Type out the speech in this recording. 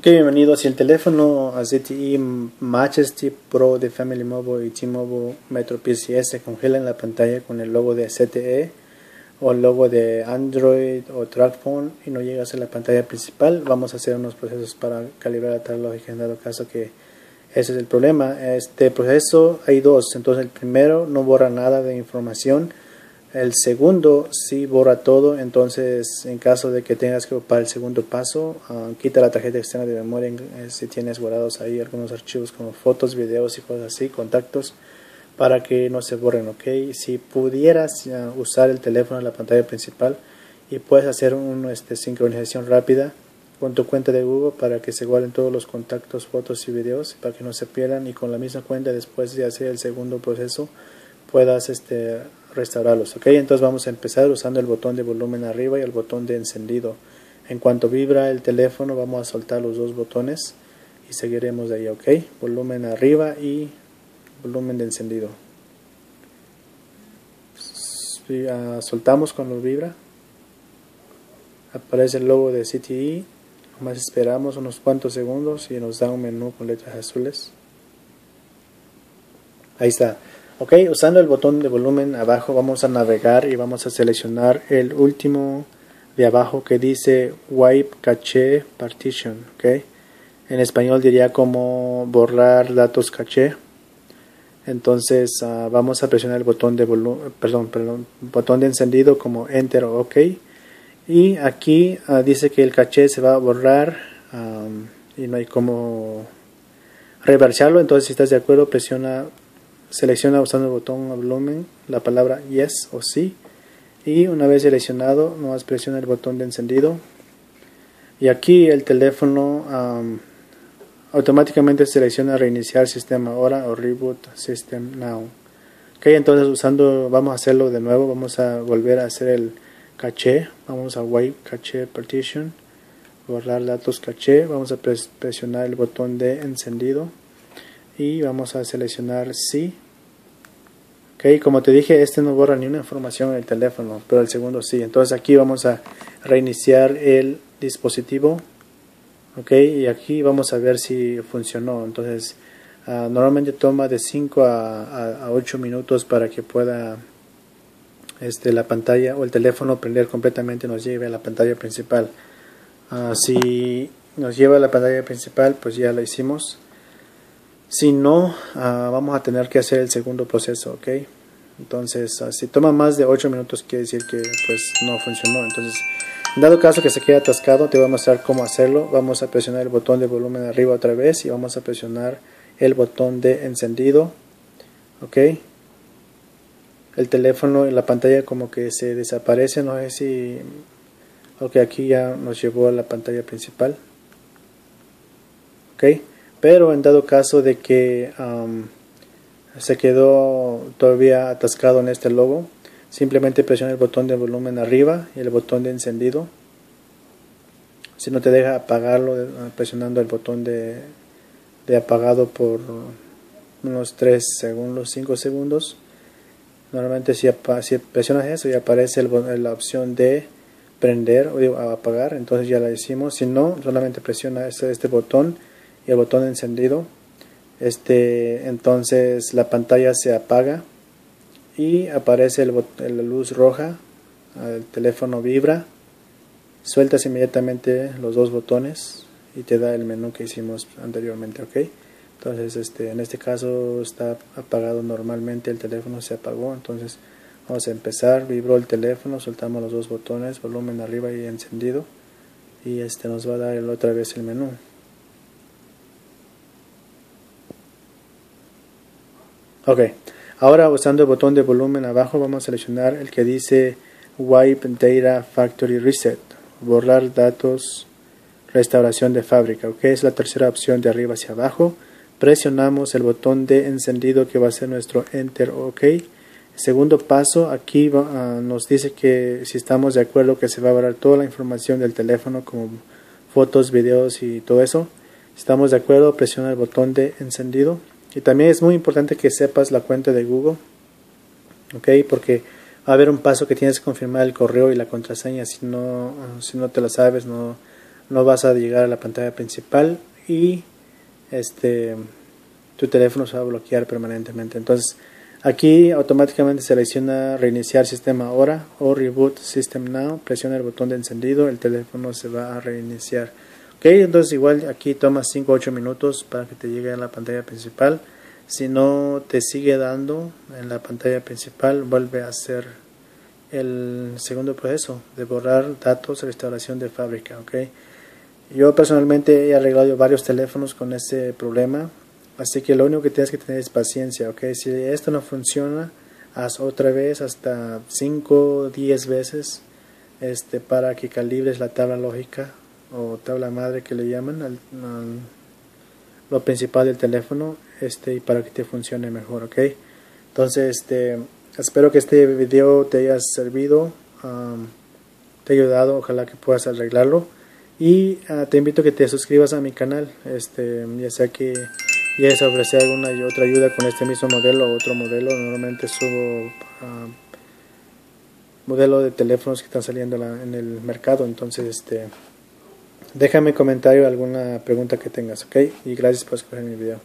Ok, bienvenido. Si el teléfono ZTE Majesty Pro de Family Mobile y T-Mobile Metro PCS congelan la pantalla con el logo de ZTE o el logo de Android o Trackphone y no llegas a la pantalla principal, vamos a hacer unos procesos para calibrar la tal lógica en dado caso que ese es el problema. Este proceso hay dos, entonces el primero no borra nada de información el segundo sí borra todo, entonces en caso de que tengas que ocupar el segundo paso, ah, quita la tarjeta externa de memoria eh, si tienes guardados ahí algunos archivos como fotos, videos y cosas así, contactos, para que no se borren, ok. Si pudieras ah, usar el teléfono en la pantalla principal y puedes hacer una este, sincronización rápida con tu cuenta de Google para que se guarden todos los contactos, fotos y videos para que no se pierdan y con la misma cuenta después de hacer el segundo proceso puedas este, restaurarlos. ¿ok? Entonces vamos a empezar usando el botón de volumen arriba y el botón de encendido. En cuanto vibra el teléfono vamos a soltar los dos botones y seguiremos de ahí. ¿ok? Volumen arriba y volumen de encendido. Ah, soltamos cuando vibra. Aparece el logo de CTE. Más esperamos unos cuantos segundos y nos da un menú con letras azules. Ahí está. Ok, usando el botón de volumen abajo vamos a navegar y vamos a seleccionar el último de abajo que dice Wipe Cache Partition. Ok, en español diría como borrar datos caché. Entonces uh, vamos a presionar el botón de perdón, perdón, botón de encendido como Enter o OK. Y aquí uh, dice que el caché se va a borrar um, y no hay como reversarlo. Entonces si estás de acuerdo presiona Selecciona usando el botón volumen la palabra yes o sí y una vez seleccionado nomás presiona el botón de encendido. Y aquí el teléfono automáticamente selecciona reiniciar sistema ahora o reboot system now. Ok entonces usando vamos a hacerlo de nuevo vamos a volver a hacer el caché vamos a wipe caché partition borrar datos caché vamos a presionar el botón de encendido y vamos a seleccionar sí. Ok como te dije este no borra ni una información en el teléfono pero el segundo sí. Entonces aquí vamos a reiniciar el dispositivo. Ok y aquí vamos a ver si funcionó. Entonces ah, normalmente toma de 5 a, a, 8 minutos para que pueda este, la pantalla o el teléfono prender completamente nos lleve a la pantalla principal. Uh, si nos lleva a la pantalla principal pues ya la hicimos si no, ah, vamos a tener que hacer el segundo proceso, ¿ok? Entonces, ah, si toma más de 8 minutos, quiere decir que pues no funcionó. Entonces, en dado caso que se quede atascado, te voy a mostrar cómo hacerlo. Vamos a presionar el botón de volumen arriba otra vez y vamos a presionar el botón de encendido, ¿ok? El teléfono en la pantalla como que se desaparece, no sé si... Ok, aquí ya nos llevó a la pantalla principal. ¿Ok? Pero en dado caso de que se quedó todavía atascado en este logo, simplemente presiona el botón de volumen arriba y el botón de encendido. Si no te deja apagarlo presionando el botón de, apagado por unos 3 segundos, 5 segundos. Normalmente si, si presionas eso y aparece la opción de prender o apagar, entonces ya la decimos. Si no, solamente presiona este botón el botón encendido. Este entonces la pantalla se apaga y aparece la luz roja el teléfono vibra sueltas inmediatamente los dos botones y te da el menú que hicimos anteriormente ok entonces este en este caso está apagado normalmente el teléfono se apagó entonces vamos a empezar vibró el teléfono soltamos los dos botones volumen arriba y encendido y este nos va a dar otra vez el menú Ok, ahora usando el botón de volumen abajo vamos a seleccionar el que dice Wipe Data Factory Reset, borrar datos, restauración de fábrica, ok, es la tercera opción de arriba hacia abajo. Presionamos el botón de encendido que va a ser nuestro Enter, ok. Segundo paso, aquí ah, nos dice que si estamos de acuerdo que se va a borrar toda la información del teléfono como fotos, videos y todo eso. Si estamos de acuerdo, presiona el botón de encendido y también es muy importante que sepas la cuenta de Google. Porque va a haber un paso que tienes que confirmar el correo y la contraseña. Si no, si no te lo sabes, no, no vas a llegar a la pantalla principal y este tu teléfono se va a bloquear permanentemente entonces aquí automáticamente selecciona reiniciar sistema ahora o reboot system now presiona el botón de encendido el teléfono se va a reiniciar ok entonces igual aquí toma 5 8 minutos para que te llegue a la pantalla principal si no te sigue dando en la pantalla principal vuelve a hacer el segundo proceso de borrar datos restauración de fábrica ok yo personalmente he arreglado varios teléfonos con ese problema, así que lo único que tienes que tener es paciencia, ¿ok? Si esto no funciona, haz otra vez hasta 5 o 10 veces este, para que calibres la tabla lógica o tabla madre que le llaman al, lo principal del teléfono este, y para que te funcione mejor, ¿ok? Entonces, este, espero que este video te haya servido, te haya ayudado, ojalá que puedas arreglarlo. Y ah, te invito a que te suscribas a mi canal, este, ya sea que quieres ofrecer alguna otra ayuda con este mismo modelo o otro modelo. Normalmente subo uh, modelo de teléfonos que están saliendo en el mercado. Entonces, este, déjame comentario alguna pregunta que tengas, ¿ok? Y gracias por escoger mi video.